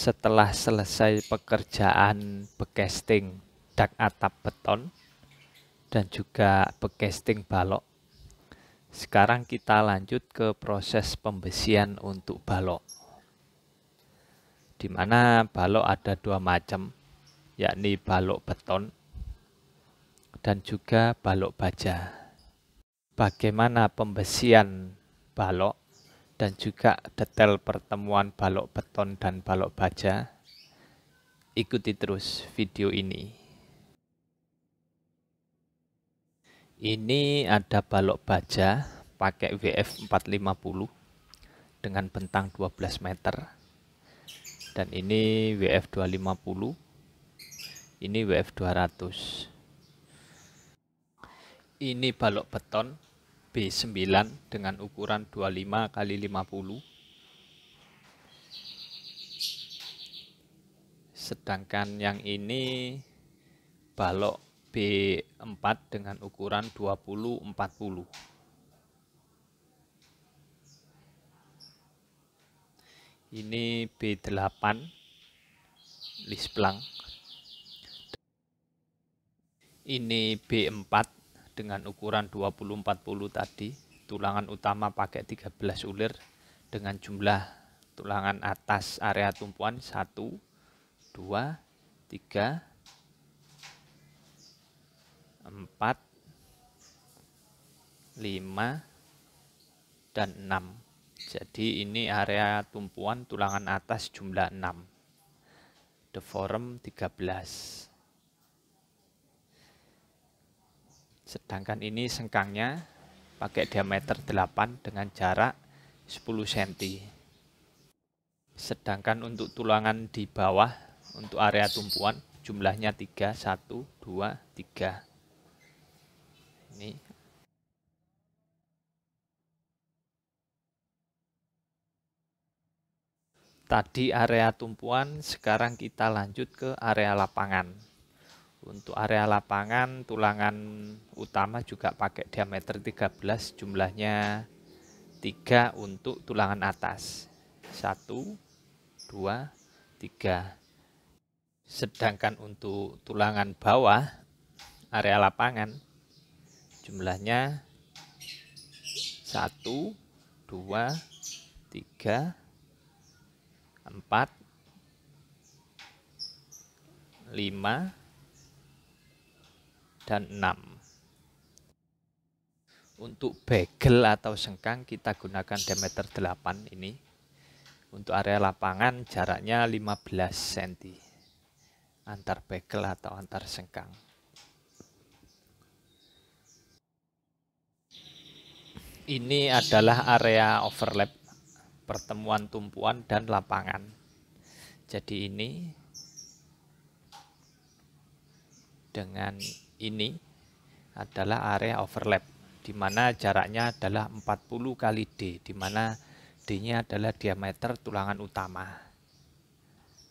setelah selesai pekerjaan bekesting dak atap beton dan juga bekesting balok. Sekarang kita lanjut ke proses pembesian untuk balok di mana balok ada dua macam yakni balok beton dan juga balok baja. Bagaimana pembesian balok dan juga detail pertemuan balok beton dan balok baja, ikuti terus video ini. Ini ada balok baja pakai WF 450 dengan bentang 12 meter. Dan ini WF 250. Ini WF 200. Ini balok beton B9 dengan ukuran 25 kali 50 sedangkan yang ini balok B4 dengan ukuran 20 40 ini B8 lisplang ini B4 dengan ukuran 20-40 tadi tulangan utama pakai 13 ulir dengan jumlah tulangan atas area tumpuan 1 2 3 4 5 dan 6 jadi ini area tumpuan tulangan atas jumlah 6 deform 13 Sedangkan ini sengkangnya pakai diameter 8 dengan jarak 10 cm. Sedangkan untuk tulangan di bawah untuk area tumpuan jumlahnya 3, 1, 2, 3. Ini Tadi area tumpuan, sekarang kita lanjut ke area lapangan. Untuk area lapangan tulangan utama juga pakai diameter 13 jumlahnya 3 untuk tulangan atas. 1 2 3. Sedangkan untuk tulangan bawah area lapangan jumlahnya 1 2 3 4 5 dan 6. Untuk bagel atau sengkang kita gunakan diameter 8 ini. Untuk area lapangan jaraknya 15 cm. Antar bagel atau antar sengkang. Ini adalah area overlap pertemuan tumpuan dan lapangan. Jadi ini dengan ini adalah area overlap di mana jaraknya adalah 40 kali D di mana D-nya adalah diameter tulangan utama.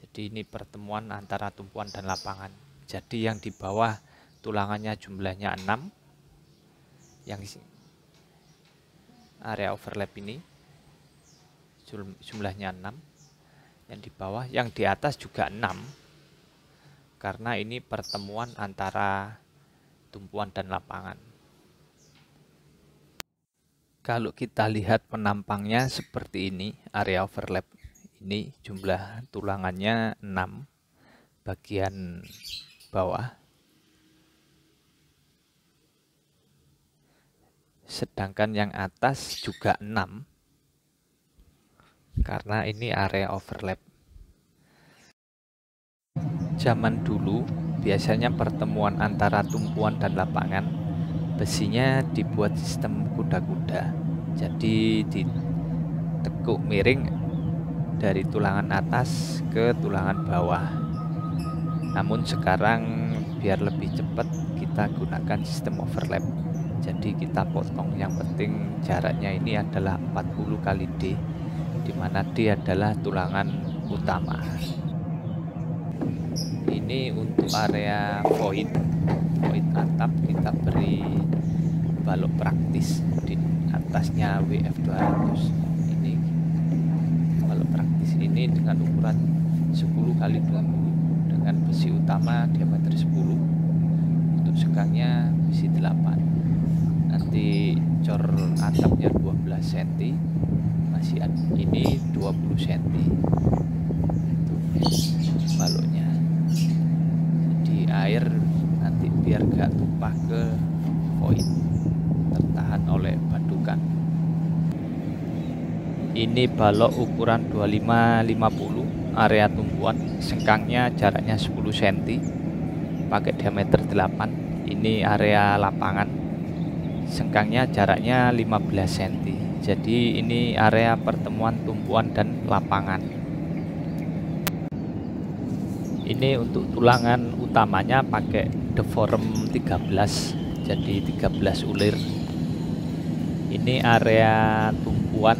Jadi ini pertemuan antara tumpuan dan lapangan. Jadi yang di bawah tulangannya jumlahnya 6 yang area overlap ini jumlahnya 6 yang di bawah yang di atas juga 6 karena ini pertemuan antara tumpuan dan lapangan. Kalau kita lihat penampangnya seperti ini, area overlap. Ini jumlah tulangannya 6 bagian bawah. Sedangkan yang atas juga 6 karena ini area overlap. Zaman dulu biasanya pertemuan antara tumpuan dan lapangan. Besinya dibuat sistem kuda-kuda jadi ditekuk miring dari tulangan atas ke tulangan bawah. Namun sekarang biar lebih cepat kita gunakan sistem overlap. Jadi kita potong. Yang penting jaraknya ini adalah 40 kali D di mana D adalah tulangan utama ini untuk area void. Void atap kita beri balok praktis di atasnya WF200 ini balok praktis ini dengan ukuran 10 kali 20 dengan besi utama diameter 10 untuk sekangnya besi 8 nanti cor atapnya 12 cm masih ini 20 cm itu baloknya air nanti biar gak tumpah ke void tertahan oleh bandukan ini balok ukuran 2550 area tumpuan sengkangnya jaraknya 10 cm pakai diameter 8 ini area lapangan sengkangnya jaraknya 15 cm jadi ini area pertemuan tumpuan dan lapangan ini untuk tulangan utamanya pakai deform 13 jadi 13 ulir. Ini area tumpuan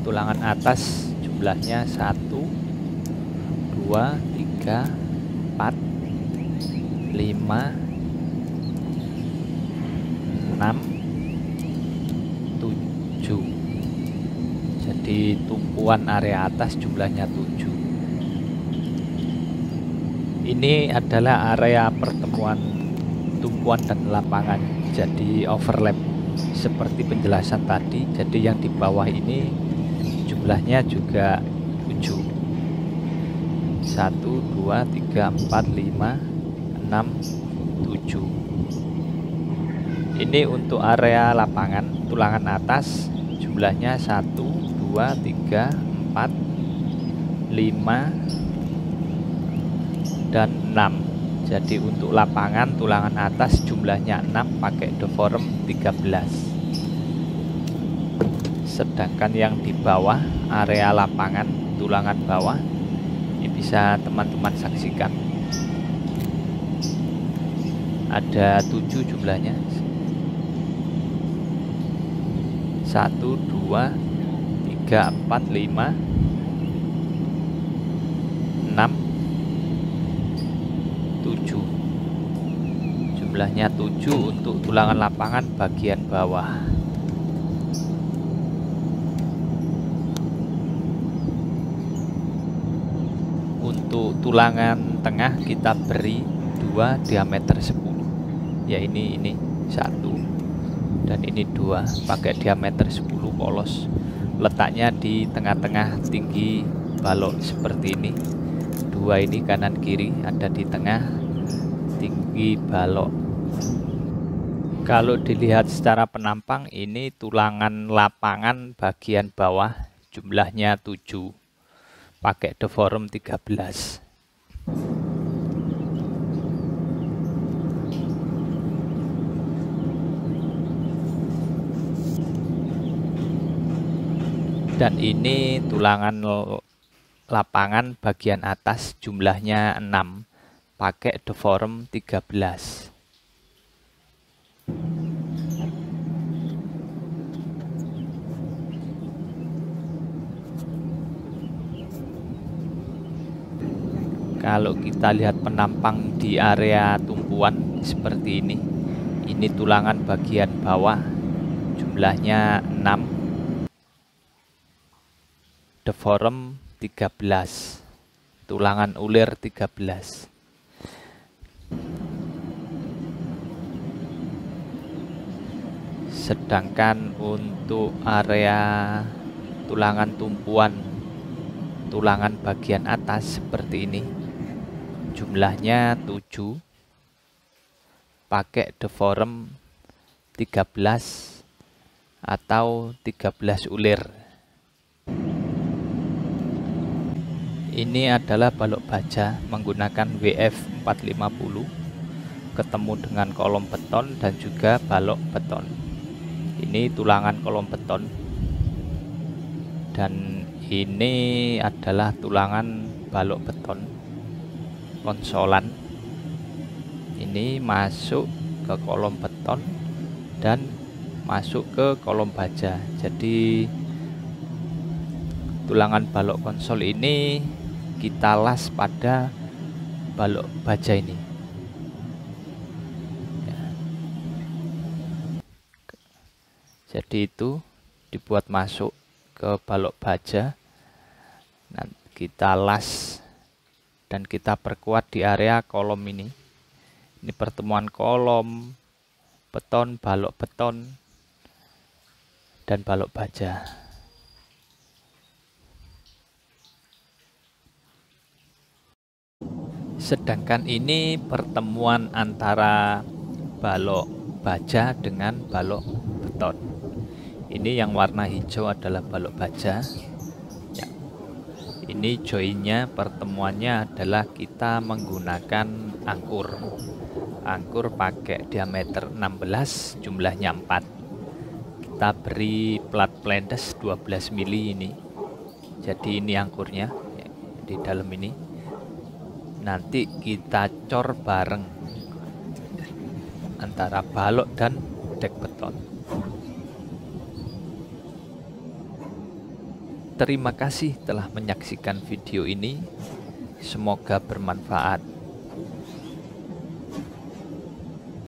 tulangan atas jumlahnya 1 2 3 4 5 6 7 jadi tumpuan area atas jumlahnya 7 ini adalah area pertemuan tumpuan dan lapangan jadi overlap seperti penjelasan tadi. Jadi yang di bawah ini jumlahnya juga 7 1 2 3 4 5 6 7 ini untuk area lapangan tulangan atas jumlahnya 1 2 3 4 5 dan 6 jadi untuk lapangan tulangan atas jumlahnya 6 pakai deform 13 sedangkan yang di bawah area lapangan tulangan bawah ini bisa teman-teman saksikan. Ada 7 jumlahnya. 1 2 3 4 5 jumlahnya tujuh untuk tulangan lapangan bagian bawah. Untuk tulangan tengah kita beri dua diameter 10 ya ini ini satu dan ini dua. Pakai diameter 10 polos. Letaknya di tengah-tengah tinggi balok seperti ini. Dua ini kanan kiri ada di tengah tinggi balok kalau dilihat secara penampang ini tulangan lapangan bagian bawah jumlahnya 7 pakai deform 13 dan ini tulangan lapangan bagian atas jumlahnya 6 pakai deform 13 kalau kita lihat penampang di area tumpuan seperti ini ini tulangan bagian bawah jumlahnya 6 deform 13 tulangan ulir 13 sedangkan untuk area tulangan tumpuan tulangan bagian atas seperti ini jumlahnya 7 pakai deform 13 atau 13 ulir. Ini adalah balok baja menggunakan WF 450 ketemu dengan kolom beton dan juga balok beton. Ini tulangan kolom beton. Dan ini adalah tulangan balok beton konsolan. Ini masuk ke kolom beton dan masuk ke kolom baja. Jadi tulangan balok konsol ini kita las pada balok baja ini. Ya. jadi itu dibuat masuk ke balok baja. Nah kita las dan kita perkuat di area kolom ini. Ini pertemuan kolom beton balok beton dan balok baja. Sedangkan ini pertemuan antara balok baja dengan balok beton. Ini yang warna hijau adalah balok baja ini joinnya pertemuannya adalah kita menggunakan angkur. Angkur pakai diameter 16 jumlahnya 4 kita beri plat plendes 12 mili ini. Jadi ini angkurnya ya, di dalam ini. Nanti kita cor bareng antara balok dan dek beton Terima kasih telah menyaksikan video ini. Semoga bermanfaat.